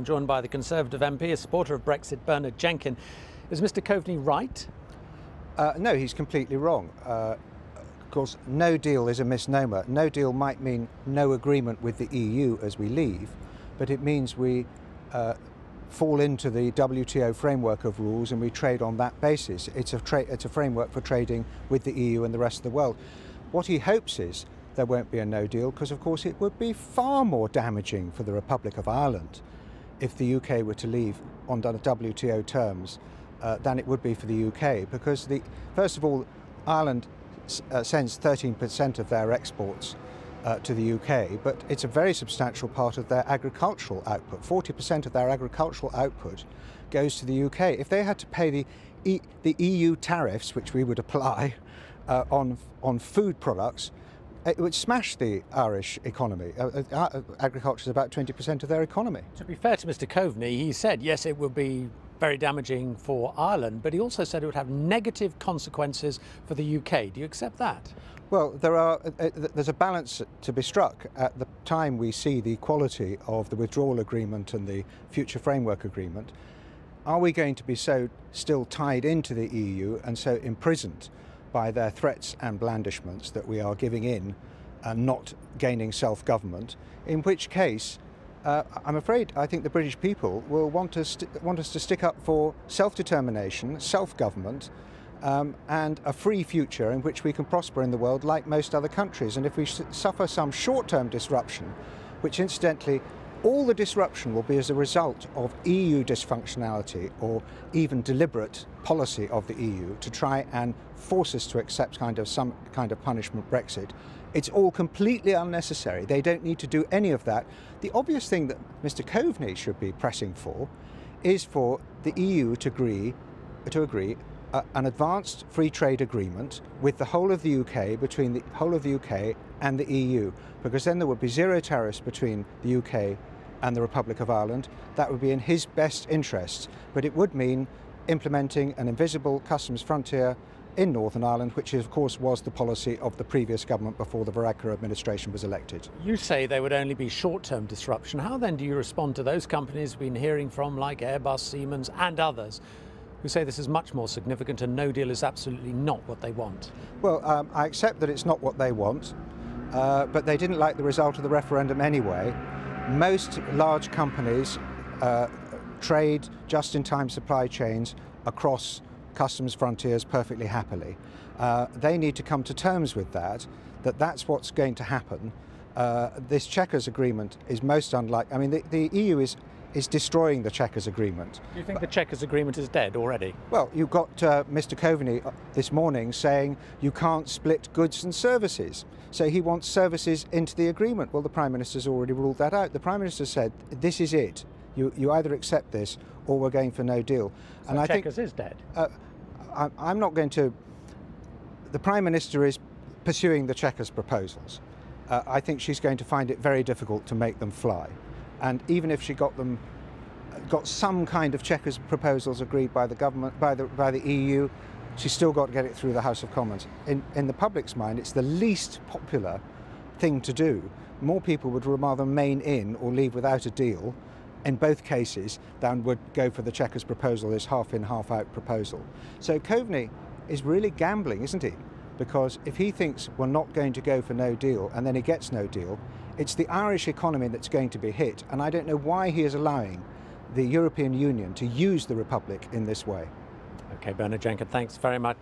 I'm joined by the Conservative MP, a supporter of Brexit, Bernard Jenkin. Is Mr Coveney right? Uh, no, he's completely wrong. Uh, of course, no deal is a misnomer. No deal might mean no agreement with the EU as we leave, but it means we uh, fall into the WTO framework of rules and we trade on that basis. It's a, it's a framework for trading with the EU and the rest of the world. What he hopes is there won't be a no deal because, of course, it would be far more damaging for the Republic of Ireland if the UK were to leave on WTO terms uh, than it would be for the UK because the first of all Ireland uh, sends 13% of their exports uh, to the UK, but it's a very substantial part of their agricultural output. 40% of their agricultural output goes to the UK. If they had to pay the, e the EU tariffs, which we would apply uh, on, on food products, it would smash the Irish economy. Uh, uh, uh agriculture is about 20% of their economy. To be fair to Mr Coveney, he said, yes, it would be very damaging for Ireland, but he also said it would have negative consequences for the UK. Do you accept that? Well, there are, uh, uh there's a balance to be struck. At the time we see the quality of the withdrawal agreement and the future framework agreement, are we going to be so still tied into the EU and so imprisoned by their threats and blandishments that we are giving in and not gaining self-government, in which case uh, I'm afraid I think the British people will want us to, want us to stick up for self-determination, self-government, um, and a free future in which we can prosper in the world like most other countries. And if we suffer some short-term disruption, which incidentally all the disruption will be as a result of EU dysfunctionality or even deliberate policy of the EU to try and force us to accept kind of some kind of punishment Brexit. It's all completely unnecessary. They don't need to do any of that. The obvious thing that Mr. Coveney should be pressing for is for the EU to agree to agree uh, an advanced free trade agreement with the whole of the UK between the whole of the UK and the EU because then there would be zero tariffs between the UK and the Republic of Ireland. That would be in his best interest, but it would mean implementing an invisible customs frontier in Northern Ireland, which of course was the policy of the previous government before the Varadkar administration was elected. You say there would only be short-term disruption. How then do you respond to those companies we've been hearing from like Airbus, Siemens and others who say this is much more significant and no deal is absolutely not what they want? Well, um, I accept that it's not what they want, uh, but they didn't like the result of the referendum anyway. Most large companies uh, trade just-in-time supply chains across customs frontiers perfectly happily. Uh, they need to come to terms with that, that that's what's going to happen. Uh, this Chequers agreement is most unlikely. I mean, the, the EU is is destroying the Chequers Agreement. Do you think the Chequers Agreement is dead already? Well, you've got uh, Mr Coveney uh, this morning saying you can't split goods and services. So he wants services into the agreement. Well, the Prime Minister's already ruled that out. The Prime Minister said, this is it. You, you either accept this or we're going for no deal. So and I Chequers think, is dead? Uh, I, I'm not going to... The Prime Minister is pursuing the Chequers proposals. Uh, I think she's going to find it very difficult to make them fly and even if she got them got some kind of Chequers proposals agreed by the government by the by the EU she's still got to get it through the House of Commons. In in the public's mind it's the least popular thing to do. More people would rather remain in or leave without a deal in both cases than would go for the Chequers proposal this half in half out proposal. So Coveney is really gambling isn't he? Because if he thinks we're not going to go for no deal and then he gets no deal, it's the Irish economy that's going to be hit. And I don't know why he is allowing the European Union to use the Republic in this way. Okay, Bernard Jenkin, thanks very much.